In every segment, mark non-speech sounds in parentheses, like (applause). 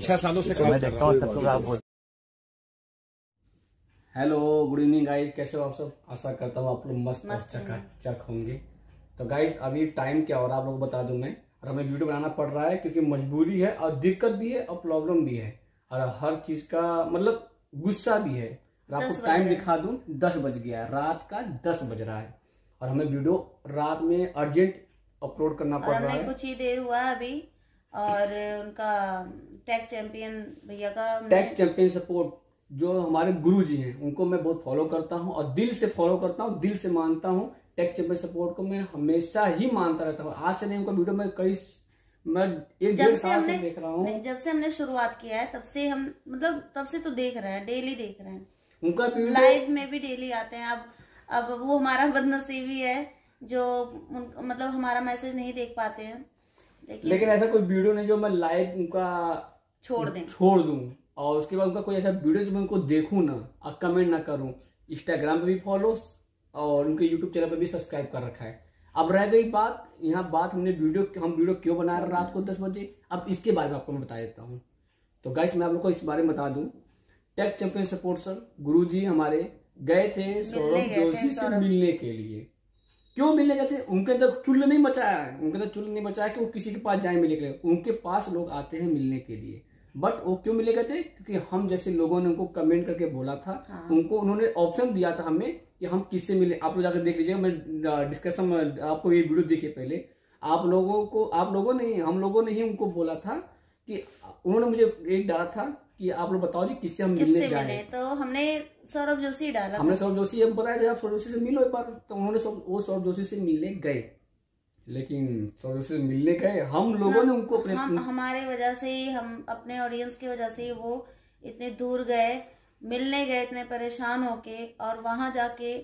छह सालों से हेलो गुड इवनिंग गाइस कैसे हो आप सब? आशा करता हूँ आप लोग मस्त। चकाचक होंगे। तो गाइस अभी टाइम क्या हो रहा है आप लोगों बता दूँ मैं। और हमें वीडियो बनाना पड़ रहा है क्योंकि मजबूरी है और दिक्कत भी है और प्रॉब्लम भी है। और हर चीज़ का मतलब गुस्सा भी है। और आपको टाइम दिखा दूँ दस बज गया है। रात का दस बज रहा है। और हमें वीडियो रात में अर्जेंट अपलोड करना पड़ रहा है। कुछ ही देर हुआ है अभी और उनका टैग चैंपियन भैया का टैग चैंपियन सपोर्ट जो हमारे गुरु जी हैं उनको मैं बहुत फॉलो करता हूँ और दिल से फॉलो करता हूँ दिल से मानता हूँ। टैग चैंपियन सपोर्ट को मैं हमेशा ही मानता रहता हूँ। आज से नहीं उनका वीडियो में कई मैं एक जब डेढ़ से साल से देख रहा हूँ। जब से हमने शुरुआत किया है तब से हम मतलब तब से तो देख रहे हैं डेली देख रहे हैं। उनका लाइव में भी डेली आते हैं। अब अब वो हमारा बदनसीबी है। जो मतलब हमारा मैसेज नहीं देख पाते हैं। लेकिन लेकिन ऐसा कोई वीडियो नहीं जो मैं लाइव उनका छोड़ दें। छोड़ दूँ और उसके बाद उनका कोई ऐसा वीडियो जो मैं उनको देखूँ ना और कमेंट ना करूँ। इंस्टाग्राम पे भी फॉलो और उनके यूट्यूब चैनल पे भी सब्सक्राइब कर रखा है। अब रह गई बात यहाँ बात हमने वीडियो हम वीडियो क्यों बना रहे रात को दस बजे? अब इसके बारे में आपको मैं बता देता हूँ। तो गाइस मैं आप लोग को इस बारे में बता दूँ। टेक चैंपियन सपोर्ट सर गुरु जी हमारे गए थे सौरभ जोशी से। मिलने के लिए। क्यों मिलने गए थे उनके अंदर चुल्ल नहीं बचाया है। उनके अंदर चुल्ल नहीं बचाया कि वो किसी के पास जाए मिलने के लिए। उनके पास लोग आते हैं मिलने के लिए। बट वो क्यों मिले गए थे क्योंकि हम जैसे लोगों ने उनको कमेंट करके बोला था हाँ। उनको उन्होंने ऑप्शन दिया था हमें कि हम किससे मिले। आप लोग जाकर देख लीजिए मैं डिस्कशन में आपको ये वीडियो देखिए पहले। आप लोगों को आप लोगों ने हम लोगों ने ही उनको बोला था कि उन्होंने मुझे एक डाला था कि आप लोग बताओ जी किससे हम मिलने जाए? मिले? तो हमने सौरभ जोशी डाला हमने सौरभ जोशी हम बताया था आप सौरभ जोशी से मिलो एक बार। तो उन्होंने वो सौरभ जोशी से मिलने गए। लेकिन सौरभ जोशी से मिलने गए हम लोगों ने उनको अपने हम हमारे वजह से ही हम अपने ऑडियंस की वजह से ही वो इतने दूर गए मिलने गए इतने परेशान होके और वहाँ जाके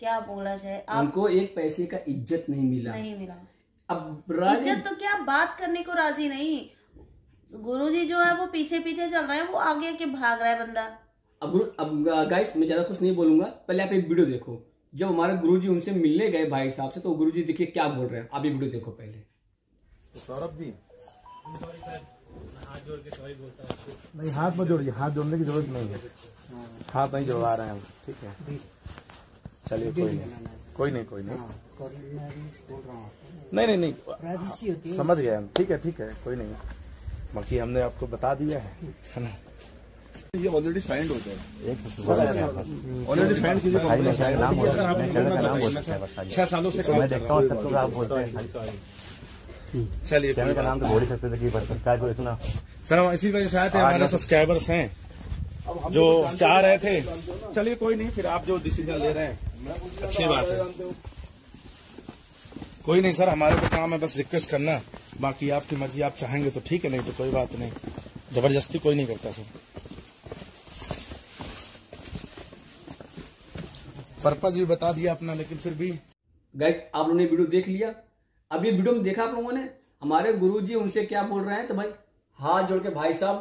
क्या बोला जाए आप उनको एक पैसे का इज़्ज़त नहीं मिला। नहीं मिला। अब इज़्ज़त तो क्या बात करने को राज़ी नहीं। गुरुजी जो है वो पीछे पीछे चल रहे हैं वो आगे के भाग रहा है बंदा। अब गुरु अब गाइस मैं ज़्यादा कुछ नहीं बोलूँगा। पहले आप एक वीडियो देखो। जब हमारे गुरुजी उनसे मिलने गए भाई साहब से तो गुरुजी देखिए क्या बोल रहे हैं। आप ये वीडियो देखो पहले। सौरभ जी। नहीं हाथ में जोड़िए। हाथ जोड़ने की ज़रूरत नहीं है। हाथ नहीं जोड़वा रहे हैं ठीक है। चलिए कोई नहीं। कोई नहीं कोई नहीं। नहीं नहीं नहीं। समझ गए हम। ठीक है ठीक है। कोई नहीं। बाकी हमने आपको बता दिया है है ना? ये ऑलरेडी साइंड होता है। एक है। ऑलरेडी नाम है छह सालों से मैं देखता हूँ सबको आप बोलते हैं। चलिए चैनल का नाम तो बोल ही सकते थे कि सब्सक्राइब करो इतना। सर हम इसी वजह से आए थे हमारे सब्सक्राइबर्स हैं जो चाह रहे थे। चलिए कोई नहीं फिर आप जो डिसीज़न ले रहे हैं। अच्छी बात है। कोई नहीं सर हमारे तो काम है बस रिक्वेस्ट करना। बाकी आपकी मर्ज़ी आप चाहेंगे तो ठीक है नहीं तो कोई बात नहीं। ज़बरदस्ती कोई नहीं करता सर। पर्पज भी बता दिया अपना लेकिन फिर भी। गाइस आप लोगों ने वीडियो देख लिया? अब ये वीडियो में देखा आप लोगों ने? हमारे गुरुजी उनसे क्या बोल रहे हैं? तो भाई हाथ जोड़ के भाई साहब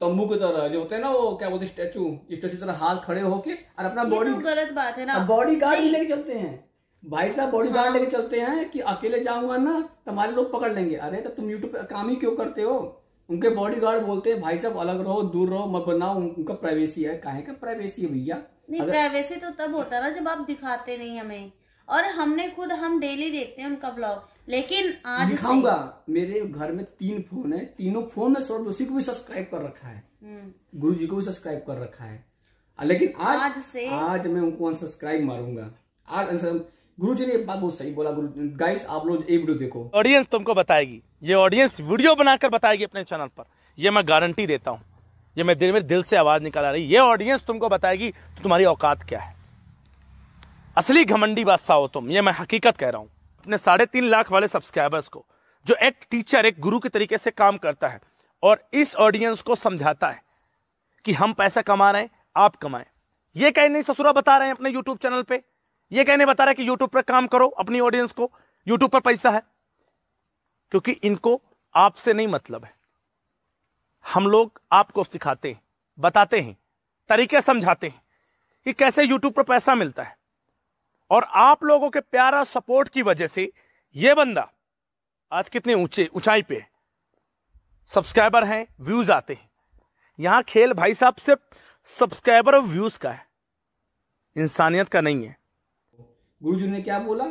तंबू की तरह जो होते हैं ना वो क्या बोलते स्टैचू स्टैचू तरह हाथ खड़े होके और अपना बॉडी तो गलत बात है ना। बॉडी गार्ड लेके चलते हैं। भाई साहब बॉडी गार्ड लेके चलते हैं कि अकेले जाऊँगा ना तुम्हारे लोग पकड़ लेंगे। अरे तो तुम यूट्यूब पे काम ही क्यों करते हो? उनके बॉडी गार्ड बोलते हैं भाई साहब अलग रहो दूर रहो मत बनाओ उनका प्राइवेसी है। काहे का प्राइवेसी है भैया? नहीं प्राइवेसी तो तब होता है ना जब आप दिखाते नहीं हमें। और हमने खुद हम डेली देखते हैं उनका ब्लॉग लेकिन आज दिखाऊँगा। मेरे घर में तीन फ़ोन है। तीनों फ़ोन में सौरभ जोशी को भी सब्सक्राइब कर रखा है। हम्म, गुरु जी को भी सब्सक्राइब कर रखा है। लेकिन आज आज से- आज मैं उनको अनसब्सक्राइब मारूँगा। आज गुरु जी ने एक बात बहुत सही बोला, गुरु गाइस आप लोग एक वीडियो देखो। ऑडियंस तुमको बताएगी। ये ऑडियंस वीडियो बनाकर बताएगी अपने चैनल पर। ये मैं गारंटी देता हूँ। ये मैं दिल में दिल से आवाज़ निकाल रही। ये ऑडियंस तुमको बताएगी तो तुम्हारी औकात क्या है। असली घमंडी बादशाह हो तुम। ये मैं हकीकत कह रहा हूँ। अपने साढ़े तीन लाख वाले सब्सक्राइबर्स को, जो एक टीचर एक गुरु के तरीके से काम करता है और इस ऑडियंस को समझाता है कि हम पैसा कमा रहे हैं, आप कमाएँ। ये कहीं नहीं ससुरा बता रहे हैं अपने यूट्यूब चैनल पे। ये कहने बता रहा है कि यूट्यूब पर काम करो अपनी ऑडियंस को। यूट्यूब पर पैसा है, क्योंकि इनको आपसे नहीं मतलब है। हम लोग आपको सिखाते हैं, बताते हैं, तरीके समझाते हैं कि कैसे यूट्यूब पर पैसा मिलता है। और आप लोगों के प्यारा सपोर्ट की वजह से ये बंदा, आज कितने ऊँचे, ऊंचाई पे सब्सक्राइबर हैं व्यूज़ आते हैं। यहाँ खेल भाई साहब सिर्फ़ सब्सक्राइबर और व्यूज़ का है। इंसानियत का नहीं है। गुरुजी ने क्या बोला?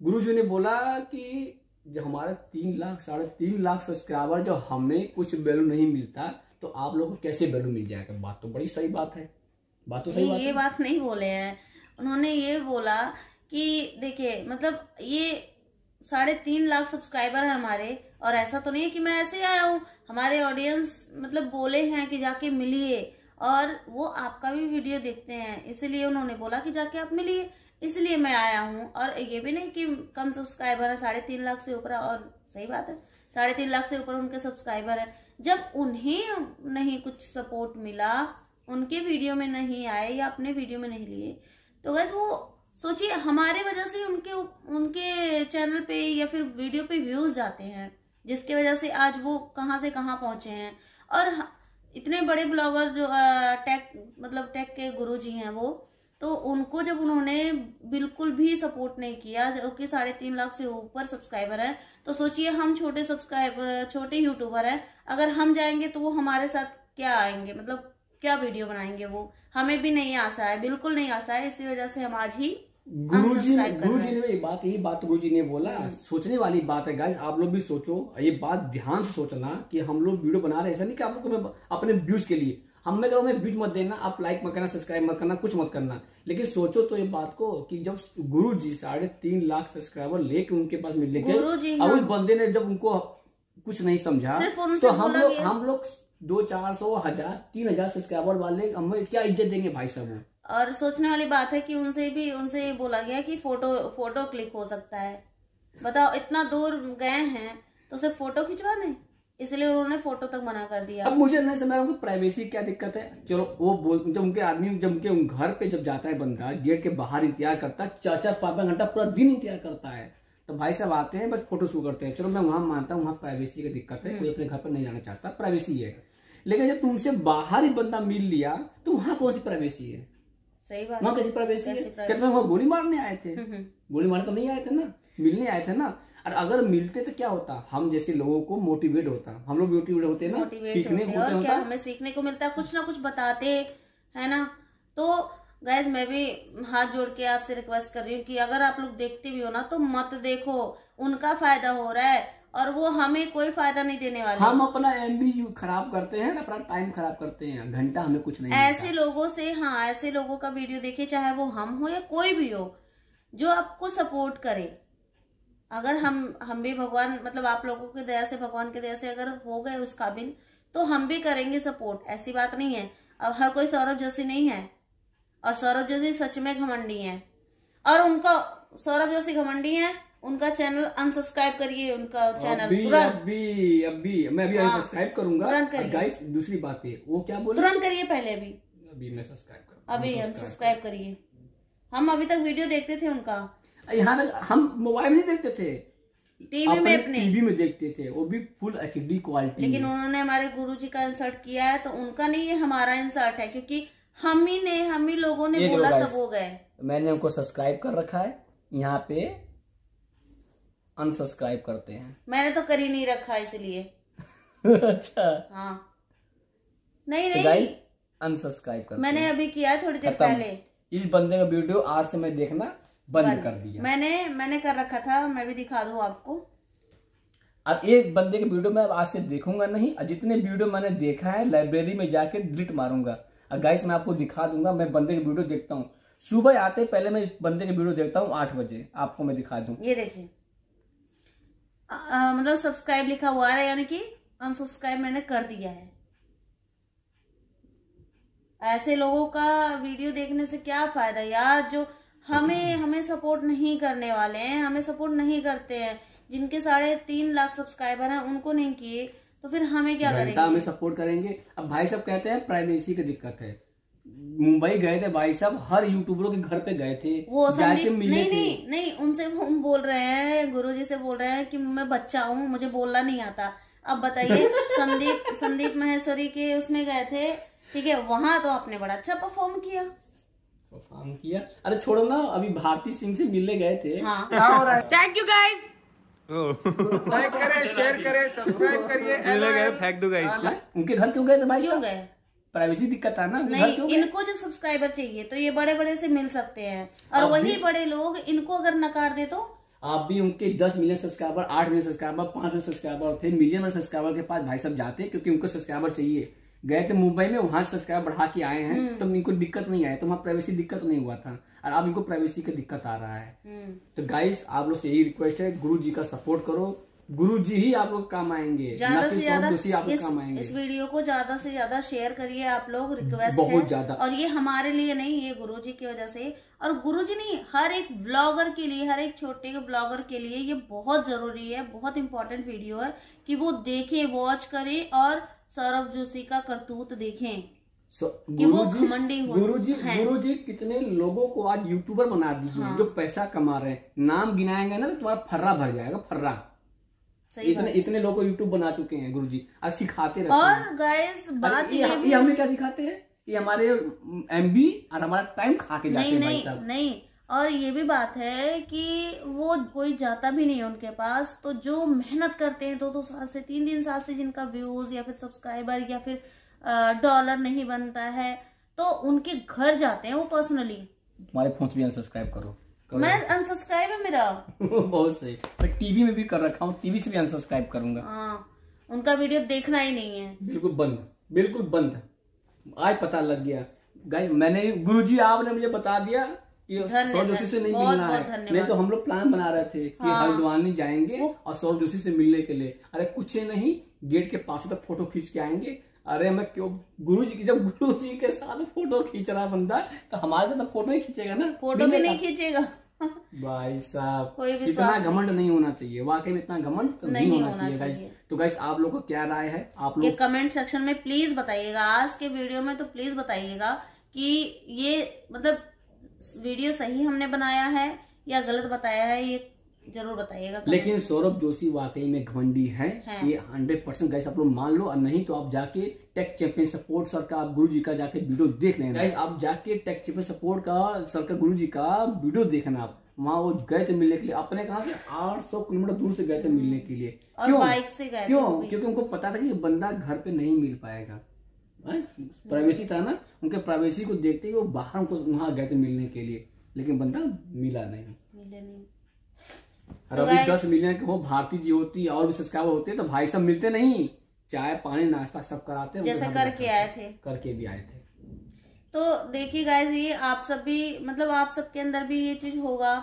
गुरुजी ने बोला कि जो हमारा तीन लाख साढ़े तीन लाख सब्सक्राइबर जो हमें कुछ वैल्यू नहीं मिलता तो आप लोग को कैसे वैल्यू मिल जाएगा? बात तो बड़ी सही बात है। बात तो सही बात ये है बात नहीं बोले हैं। उन्होंने ये बोला कि देखिए मतलब ये साढ़े तीन लाख सब्सक्राइबर है हमारे और ऐसा तो नहीं है कि मैं ऐसे ही आया हूँ। हमारे ऑडियंस मतलब बोले हैं कि जाके मिलिए। और वो आपका भी वीडियो देखते हैं। इसीलिए उन्होंने बोला कि जाके आप मिलिए। इसलिए मैं आया हूँ और ये भी नहीं कि कम सब्सक्राइबर है, साढ़े तीन लाख से ऊपर और सही बात है, साढ़े तीन लाख से ऊपर उनके सब्सक्राइबर है। जब उन्हें नहीं कुछ सपोर्ट मिला, उनके वीडियो में नहीं आए या अपने वीडियो में नहीं लिए तो वैसे वो सोचिए, हमारे वजह से उनके उनके चैनल पे या फिर वीडियो पे व्यूज़ जाते हैं, जिसकी वजह से आज वो कहाँ से कहाँ पहुँचे हैं। और इतने बड़े ब्लॉगर जो टेक मतलब टेक के गुरु जी हैं वो तो उनको जब उन्होंने बिल्कुल भी सपोर्ट नहीं किया जो कि साढ़े तीन लाख से ऊपर सब्सक्राइबर है तो सोचिए हम छोटे सब्सक्राइबर छोटे यूट्यूबर हैं, अगर हम जाएँगे तो वो हमारे साथ क्या आएँगे? मतलब क्या वीडियो बनाएँगे वो? हमें भी नहीं आशा है, बिल्कुल नहीं आशा है, इसी वजह से हम आज ही गुरु जी गुरु जी ने ये बात यही बात गुरु जी ने बोला सोचने वाली बात है गाइस आप लोग भी सोचो ये बात ध्यान से सोचना कि हम लोग वीडियो बना रहे हैं। ऐसा नहीं कि आप लोग अपने व्यूज़ के लिए। हम में हमें व्यूज़ मत देना आप लाइक मत करना सब्सक्राइब मत करना कुछ मत करना। लेकिन सोचो तो ये बात को कि जब गुरु जी साढ़े तीन लाख सब्सक्राइबर लेके उनके पास मिलने के हाँ। उस बंदे ने जब उनको कुछ नहीं समझा तो हम लोग हम लोग दो चार सौ हज़ार तीन हज़ार सब्सक्राइबर वाले हमें क्या इज़्ज़त देंगे भाई साहब? और सोचने वाली बात है कि उनसे भी उनसे ये बोला गया कि फ़ोटो फ़ोटो क्लिक हो सकता है। बताओ इतना दूर गए हैं तो सिर्फ़ फ़ोटो खिंचवा दें इसलिए उन्होंने फ़ोटो तक मना कर दिया। अब मुझे नहीं समझ रहा प्राइवेसी क्या दिक्कत है। चलो वो बोल जब उनके आदमी जब उनके घर पे जब जाता है बंदा गेट के बाहर इंतज़ार करता है चार चार पाँच पाँच घंटा पूरा दिन इंतज़ार करता है। तो भाई साहब आते हैं बस फ़ोटो शूट करते हैं। चलो मैं वहाँ मानता हूँ वहाँ प्राइवेसी की दिक्कत है कोई अपने घर पर नहीं जाना चाहता। प्राइवेसी है। लेकिन जब तुमसे बाहर ही बंदा मिल लिया तो वहाँ कौन सी प्राइवेसी है? सही बात वहाँ कैसी प्राइवेसी है? वहाँ गोली मारने आए थे। गोली मारने तो नहीं आए थे ना? मिलने आए थे ना? और अगर मिलते तो क्या होता? हम जैसे लोगों को मोटिवेट होता। हम लोग मोटिवेट होते ना? सीखने होते। को और क्या हमें सीखने को मिलता? है कुछ ना कुछ बताते है ना? तो गैस मैं भी हाथ जोड़ के आपसे रिक्वेस्ट कर रही हूँ कि अगर आप लोग देखते भी हो ना तो मत देखो। उनका फ़ायदा हो रहा है। और वो हमें कोई फ़ायदा नहीं देने वाले। हम अपना एमबी खराब करते हैं अपना टाइम खराब करते हैं। घंटा हमें कुछ नहीं ऐसे लोगों से हाँ ऐसे लोगों का वीडियो देखे चाहे वो हम हो या कोई भी हो जो आपको सपोर्ट करे। अगर हम हम भी भगवान मतलब आप लोगों की दया से भगवान की दया से अगर हो गए उस काबिल तो हम भी करेंगे सपोर्ट ऐसी बात नहीं है। अब हर कोई सौरभ जोशी नहीं है। और सौरभ जोशी सच में घमंडी है। और उनका सौरभ जोशी घमंडी है? उनका चैनल अनसब्सक्राइब करिए उनका चैनल अभी तुरंत। अभी अभी मैं अभी हाँ, सब्सक्राइब करूँगा। तुरंत करिए। गाइस दूसरी बात है वो क्या बोल? तुरंत करिए पहले अभी। अभी मैं सब्सक्राइब करूँगा अभी अनसब्सक्राइब करिए। हम अभी तक वीडियो देखते थे उनका। यहाँ तक हम मोबाइल में नहीं देखते थे। टीवी में अपने टीवी में देखते थे वो भी फुल एच डी क्वालिटी लेकिन उन्होंने हमारे गुरु जी का इंसर्ट किया है तो उनका नहीं ये हमारा इंसर्ट है क्योंकि हम ही ने हम ही लोगों ने बोला तब वो गए। मैंने उनको सब्सक्राइब कर रखा है यहाँ पे अनसब्सक्राइब करते हैं। (laughs) मैंने तो कर ही नहीं रखा इसलिए। अच्छा। हाँ। नहीं तो नहीं। गाइस अनसब्सक्राइब करते मैंने अभी किया है थोड़ी देर पहले। इस बंदे का वीडियो आज से मैं देखना बंद कर दिया। मैंने मैंने कर रखा था मैं भी दिखा दू आपको। अब एक बंदे के वीडियो मैं आज से देखूँगा नहीं और जितने वीडियो मैंने देखा है लाइब्रेरी में जाके डिलीट मारूँगा। और गाइस मैं आपको दिखा दूँगा मैं बंदे के वीडियो देखता हूँ। सुबह आते पहले मैं बंदे के वीडियो देखता हूँ आठ बजे आपको मैं दिखा दूँ। ये देखिए। मतलब सब्सक्राइब लिखा हुआ है यानी कि अनसब्सक्राइब मैंने कर दिया है। ऐसे लोगों का वीडियो देखने से क्या फ़ायदा? यार जो हमें हमें सपोर्ट नहीं करने वाले हैं हमें सपोर्ट नहीं करते हैं जिनके साढ़े तीन लाख सब्सक्राइबर हैं उनको नहीं किए तो फिर हमें क्या करेंगे? हमें सपोर्ट करेंगे। अब भाई सब कहते हैं प्राइवेसी की दिक्कत है। मुंबई गए थे भाई साहब हर यूट्यूबरों के घर पे गए थे। वो जाके संदीप मिले नहीं थे। नहीं नहीं उनसे वो बोल रहे हैं गुरुजी से बोल रहे हैं कि मैं बच्चा हूँ मुझे बोलना नहीं आता। अब बताइए (laughs) संदीप संदीप महेश्वरी के उसमें गए थे ठीक है वहाँ तो आपने बड़ा अच्छा परफॉर्म किया। परफॉर्म किया? अरे छोड़ो ना अभी भारती सिंह से मिलने गए थे। हाँ। थैंक यू गाइस लाइक करें शेयर करें सब्सक्राइब करिए फेंक दूँगा हैं? उनके घर क्यों गए थे भाई क्यों गए? प्राइवेसी दिक्कत है ना नहीं क्यों इनको जब सब्सक्राइबर चाहिए तो ये बड़े बड़े से मिल सकते हैं। और वही बड़े लोग इनको अगर नकार दे तो? आप भी उनके 10 million subscriber 8 million subscriber 5 million subscriber थे मिलियन में सब्सक्राइबर के पास भाई सब जाते हैं क्योंकि उनको सब्सक्राइबर चाहिए। गए थे मुंबई में वहाँ सब्सक्राइबर बढ़ा के आए हैं तो इनको दिक्कत नहीं आया तो वहाँ प्राइवेसी दिक्कत नहीं हुआ था। और अब इनको प्राइवेसी का दिक्कत आ रहा है। तो गाइस आप लोग से यही रिक्वेस्ट है गुरु जी का सपोर्ट करो गुरु जी ही आप लोग काम आएँगे ज़्यादा से ज़्यादा इस, इस वीडियो को ज़्यादा से ज़्यादा शेयर करिए आप लोग रिक्वेस्ट बहुत है ज़्यादा। और ये हमारे लिए नहीं ये गुरुजी की वजह से और गुरुजी नहीं हर एक ब्लॉगर के लिए हर एक छोटे ब्लॉगर के लिए ये बहुत ज़रूरी है बहुत इंपॉर्टेंट वीडियो है कि वो देखे वॉच करे और सौरभ जोशी का करतूत देखे So, गुरुजी- घमंडी हो- गुरुजी हैं। गुरुजी कितने लोगों को आज यूट्यूबर बना दीजिए हाँ। जो पैसा कमा रहे हैं नाम गिनाएँगे ना तो तुम्हारा फर्रा भर जाएगा फर्रा इतने इतने लोग को यूट्यूब बना चुके हैं गुरुजी। आज सिखाते रहते हैं। और गाइस बात ये ये, ये हमें क्या सिखाते हैं? ये हमारे एमबी और हमारा टाइम खा के जाते नहीं हैं नहीं नहीं। और ये भी बात है कि वो कोई जाता भी नहीं है उनके पास तो जो मेहनत करते हैं दो दो साल से तीन तीन साल से जिनका व्यूज़ या फिर सब्सक्राइबर या फिर डॉलर नहीं बनता है तो उनके घर जाते हैं वो पर्सनली तुम्हारे फ़ोन से भी अनसब्सक्राइब करो करो। मैं अनसब्सक्राइब है मेरा। (laughs) बहुत सही। मैं टीवी में भी कर रखा हूँ टीवी से भी अनसब्सक्राइब करूँगा। हाँ उनका वीडियो देखना ही नहीं है। बिल्कुल बंद बिल्कुल बंद। आज पता लग गया। गाइस मैंने गुरुजी आपने मुझे बता दिया। सौर जोशी से नहीं बहुत मिलना बहुत है। नहीं तो हम लोग प्लान बना रहे थे कि हाँ। हल्द्वानी जाएँगे और सौर जोशी से मिलने के लिए। अरे कुछ नहीं गेट के पास तक फ़ोटो खींच के आएँगे। अरे मैं क्यों गुरु जी की जब गुरु जी के साथ फ़ोटो खींच रहा बंदा तो हमारे साथ फ़ोटो ही खींचेगा ना? फ़ोटो भी नहीं खींचेगा। भाई साहब इतना घमंड नहीं। होना चाहिए वाकई में इतना घमंड तो नहीं, नहीं होना, होना चाहिए चाहिए। तो गाइस आप लोग को क्या राय है? आप ये लोग कमेंट सेक्शन में प्लीज़ बताइएगा। आज के वीडियो में तो प्लीज़ बताइएगा कि ये मतलब वीडियो सही हमने बनाया है या गलत बताया है ये ज़रूर बताइएगा लेकिन सौरभ जोशी वाकई में घमंडी है। हैं। ये हंड्रेड परसेंट गाइस आप लोग मान लो और नहीं तो आप जाके टेक चैंपियन सपोर्ट सर का आप गुरु जी का जाके वीडियो देख लेना। गाइस आप जाके टेक चैंपियन सपोर्ट का सर का गुरु जी का वीडियो देखना आप। वहाँ वो गए थे मिलने के लिए। अपने कहा से 800 किलोमीटर दूर से गए थे मिलने के लिए। और बाइक से गए क्यों? क्योंकि उनको पता था कि ये बंदा घर पे नहीं मिल पाएगा। प्राइवेसी था ना? उनके प्राइवेसी को देखते ही वो बाहर उनको वहाँ गए थे मिलने के लिए। लेकिन बंदा मिला नहीं। मिले नहीं। और तो अभी दस मिलियन के वो भारती जी होती और भी सब्सक्राइबर होते तो भाई सब मिलते नहीं। चाय पानी नाश्ता सब कराते जैसे करके आए थे। करके भी आए थे। तो देखिए गाइज़ ये आप सब भी मतलब आप सबके अंदर भी ये चीज़ होगा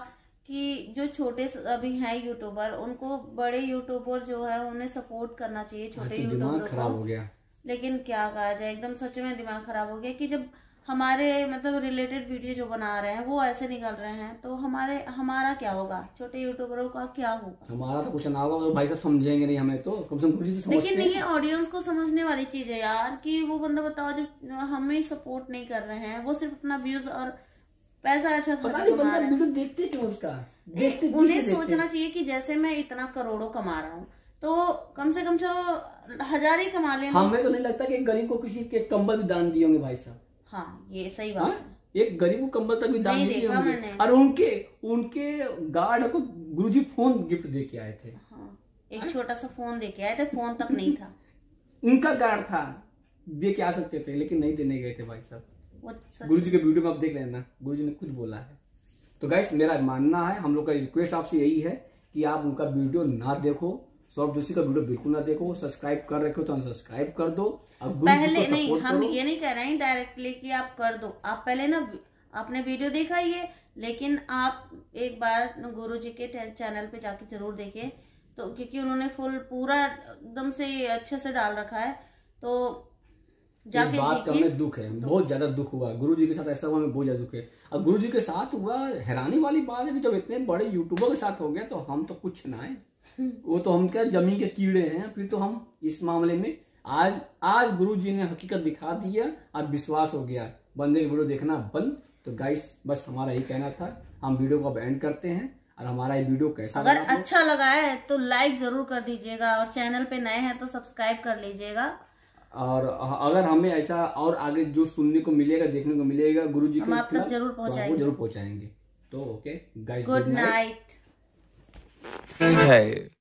कि जो छोटे अभी हैं यूट्यूबर उनको बड़े यूट्यूबर जो है उन्हें सपोर्ट करना चाहिए छोटे तो दिमाग यूट्यूबर खराब हो गया। लेकिन क्या कहा जाए एकदम सच में दिमाग खराब हो गया कि जब हमारे मतलब रिलेटेड वीडियो जो बना रहे हैं वो ऐसे निकल रहे हैं। तो हमारे हमारा क्या होगा? छोटे यूट्यूबरों का क्या होगा? हमारा तो कुछ ना होगा तो भाई सब समझेंगे नहीं हमें तो। कम से कम लेकिन ये ऑडियंस को समझने वाली चीज़ है यार कि वो बंदा बताओ जो हमें सपोर्ट नहीं कर रहे हैं वो सिर्फ़ अपना व्यूज़ और पैसा अच्छा पता नहीं बंदा वीडियो देखते क्यों उसका? देखते उन्हें सोचना चाहिए कि जैसे मैं इतना करोड़ों कमा रहा हूँ तो कम से कम चलो हज़ार ही कमा लेना हमें। तो नहीं लगता कि गरीब को किसी के कंबल भी दान दिए होंगे भाई साहब। हाँ ये सही बात हाँ? एक गरीब को कंबल तक भी दान नहीं देखा मैंने। और उनके उनके गार्ड को गुरुजी फ़ोन गिफ्ट दे के आए थे। हाँ एक छोटा सा फ़ोन दे के आए थे फ़ोन तक नहीं था। (laughs) उनका गार्ड था दे के आ सकते थे लेकिन नहीं देने गए थे भाई साहब। गुरु जी के वीडियो में आप देख लेना गुरु जी ने कुछ बोला है। तो गाइस मेरा मानना है हम लोग का रिक्वेस्ट आपसे यही है कि आप उनका वीडियो ना देखो सौरभ जोशी का वीडियो बिल्कुल ना देखो सब्सक्राइब कर रखे हो तो अनसब्सक्राइब कर दो। जी पहले नहीं हम ये नहीं कह रहे हैं डायरेक्टली कि आप कर दो। आप पहले ना आपने वीडियो देखा ही है लेकिन आप एक बार गुरु जी के चैनल पे जाके ज़रूर देखिए तो क्योंकि उन्होंने फुल पूरा एकदम से अच्छे से डाल रखा है तो जाके बात का हमें दुख है। तो, बहुत ज़्यादा दुख हुआ। गुरु जी के साथ ऐसा हुआ हमें बहुत ज़्यादा दुख है। और गुरु जी के साथ हुआ हैरानी वाली बात है कि जब इतने बड़े यूट्यूबर के साथ हो गया तो हम तो कुछ ना है। वो तो हम क्या ज़मीन के कीड़े हैं फिर तो हम इस मामले में आज आज गुरु जी ने हकीकत दिखा दिया आज विश्वास हो गया बंदे की वीडियो देखना बंद। तो गाइस बस हमारा यही कहना था हम वीडियो को अब एंड करते हैं और हमारा ये वीडियो कैसा अगर लगा अच्छा लगा है तो लाइक ज़रूर कर दीजिएगा और चैनल पे नए हैं तो सब्सक्राइब कर लीजिएगा। और अगर हमें ऐसा और आगे जो सुनने को मिलेगा देखने को मिलेगा गुरु जी हम आप तक ज़रूर तो ज़रूर पहुंचाएँगे। तो ओके गाइस गुड नाइट है